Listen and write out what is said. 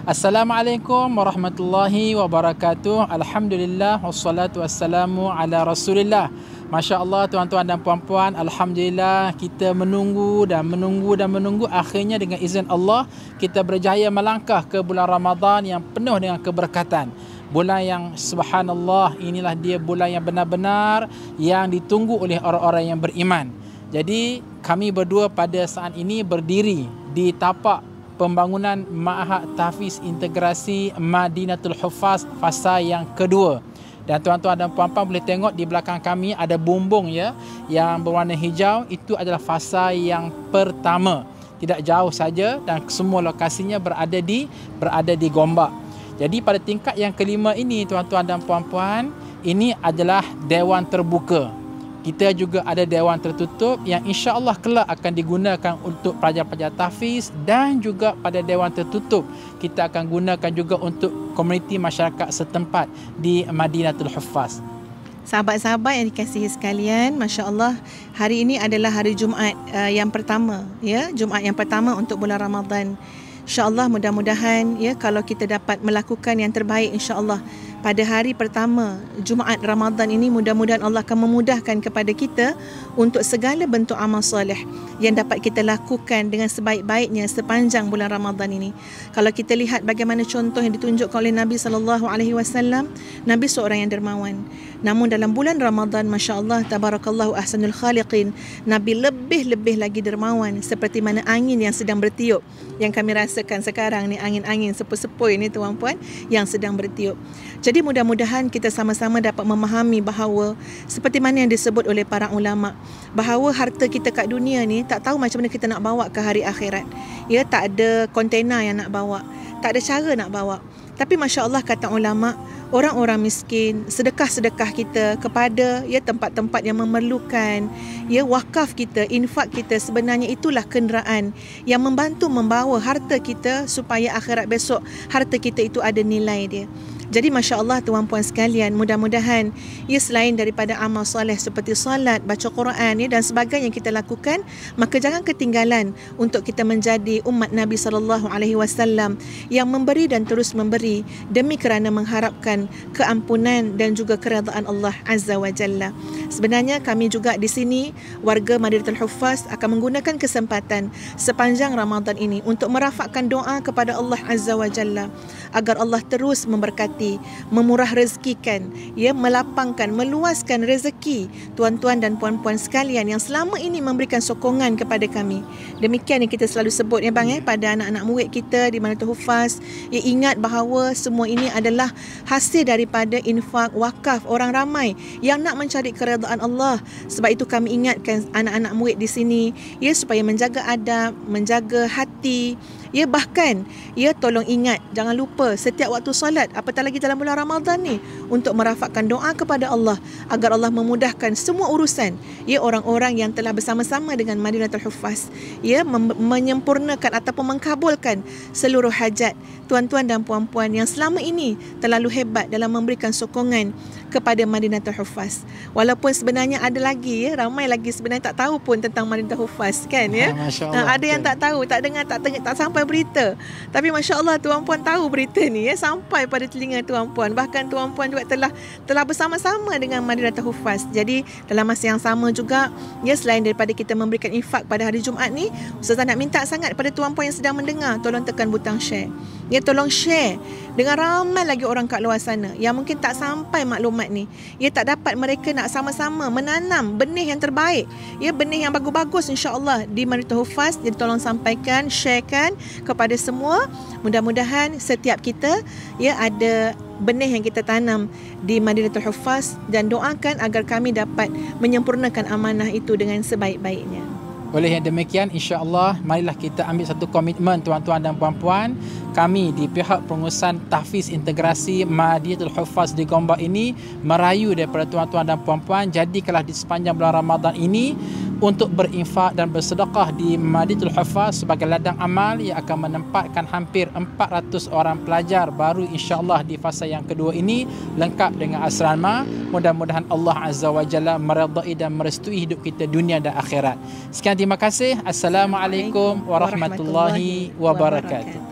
Assalamualaikum warahmatullahi wabarakatuh. Alhamdulillah wassalatu wassalamu ala Rasulillah. Masya Allah tuan-tuan dan puan-puan Alhamdulillah kita menunggu dan menunggu dan menunggu Akhirnya dengan izin Allah Kita berjaya melangkah ke bulan Ramadan yang penuh dengan keberkatan Bulan yang subhanallah inilah dia bulan yang benar-benar Yang ditunggu oleh orang-orang yang beriman Jadi kami berdua pada saat ini berdiri di tapak pembangunan Ma'had Tahfiz Integrasi Madinatul Hufaz fasa yang kedua dan tuan-tuan dan puan-puan boleh tengok di belakang kami ada bumbung ya yang berwarna hijau itu adalah fasa yang pertama. Tidak jauh saja dan semua lokasinya berada di berada di Gombak. Jadi pada tingkat yang kelima ini tuan-tuan dan puan-puan ini adalah dewan terbuka kita juga ada dewan tertutup yang insya-Allah kelak akan digunakan untuk pelajar-pelajar tahfiz dan juga pada dewan tertutup kita akan gunakan juga untuk komuniti masyarakat setempat di Madinatul Huffaz. Sahabat-sahabat yang dikasihi sekalian, masya-Allah, hari ini adalah hari Jumaat uh, yang pertama, ya, Jumaat yang pertama untuk bulan Ramadan. Insya-Allah mudah-mudahan ya kalau kita dapat melakukan yang terbaik insya-Allah pada hari pertama Jumaat Ramadan ini mudah-mudahan Allah akan memudahkan kepada kita untuk segala bentuk amal soleh yang dapat kita lakukan dengan sebaik-baiknya sepanjang bulan Ramadan ini. Kalau kita lihat bagaimana contoh yang ditunjukkan oleh Nabi sallallahu alaihi wasallam, Nabi seorang yang dermawan. Namun dalam bulan Ramadan masya-Allah tabarakallahu ahsanul khaliqin, Nabi lebih-lebih lagi dermawan seperti mana angin yang sedang bertiup yang kami rasakan sekarang ni angin-angin sepoi-sepoi ni tuan-puan yang sedang bertiup. Jadi mudah-mudahan kita sama-sama dapat memahami bahawa seperti mana yang disebut oleh para ulama bahawa harta kita kat dunia ni tak tahu macam mana kita nak bawa ke hari akhirat. Ya tak ada kontena yang nak bawa, tak ada cara nak bawa. Tapi masya-Allah kata ulama, orang-orang miskin, sedekah-sedekah kita kepada ya tempat-tempat yang memerlukan, ya wakaf kita, infak kita sebenarnya itulah kenderaan yang membantu membawa harta kita supaya akhirat besok harta kita itu ada nilai dia. Jadi Masya Allah Tuan Puan sekalian mudah-mudahan ia selain daripada amal soleh seperti salat, baca Quran ya, dan sebagainya yang kita lakukan maka jangan ketinggalan untuk kita menjadi umat Nabi sallallahu alaihi wasallam yang memberi dan terus memberi demi kerana mengharapkan keampunan dan juga keredaan Allah Azza wa Jalla. Sebenarnya kami juga di sini warga Madinatul Huffaz akan menggunakan kesempatan sepanjang Ramadan ini untuk merafakkan doa kepada Allah Azza wa Jalla agar Allah terus memberkati hati, memurah rezekikan, ya, melapangkan, meluaskan rezeki tuan-tuan dan puan-puan sekalian yang selama ini memberikan sokongan kepada kami. Demikian yang kita selalu sebut ya bang ya pada anak-anak murid kita di mana Hufaz, ya ingat bahawa semua ini adalah hasil daripada infak wakaf orang ramai yang nak mencari keredaan Allah. Sebab itu kami ingatkan anak-anak murid di sini ya supaya menjaga adab, menjaga hati, Ya bahkan ya tolong ingat jangan lupa setiap waktu solat apatah dalam bulan Ramadan ni untuk merafakkan doa kepada Allah agar Allah memudahkan semua urusan. Ya orang-orang yang telah bersama-sama dengan Madinatul Huffaz ya mem- menyempurnakan ataupun mengkabulkan seluruh hajat. Tuan-tuan dan puan-puan yang selama ini terlalu hebat dalam memberikan sokongan kepada Madinatul Huffaz. Walaupun sebenarnya ada lagi ya, ramai lagi sebenarnya tak tahu pun tentang Madinatul Huffaz kan ya. Ha, ada yang tak tahu, tak dengar, tak dengar, tak sampai berita. Tapi masya-Allah tuan puan tahu berita ni ya sampai pada telinga tuan puan. Bahkan tuan puan juga telah telah bersama-sama dengan Madinatul Huffaz. Jadi dalam masa yang sama juga ya selain daripada kita memberikan infak pada hari Jumaat ni, Ustazah nak minta sangat pada tuan puan yang sedang mendengar tolong tekan butang share. Ya tolong share dengan ramai lagi orang kat luar sana yang mungkin tak sampai maklumat ni. Ya tak dapat mereka nak sama-sama menanam benih yang terbaik. Ya benih yang bagus-bagus insya-Allah di Maritul Hufaz. Jadi tolong sampaikan, sharekan kepada semua. Mudah-mudahan setiap kita ya ada benih yang kita tanam di Madinatul Hufaz dan doakan agar kami dapat menyempurnakan amanah itu dengan sebaik-baiknya. Oleh yang demikian, insya-Allah marilah kita ambil satu komitmen tuan-tuan dan puan-puan. Kami di pihak pengurusan tahfiz integrasi Madinatul Hufaz di Gombak ini merayu daripada tuan-tuan dan puan-puan jadikanlah di sepanjang bulan Ramadan ini untuk berinfak dan bersedekah di Madinatul Hufaz sebagai ladang amal yang akan menempatkan hampir 400 orang pelajar baru insya-Allah di fasa yang kedua ini lengkap dengan asrama. Mudah-mudahan Allah Azza wa Jalla meredai dan merestui hidup kita dunia dan akhirat. Sekian terima kasih. Assalamualaikum warahmatullahi wabarakatuh.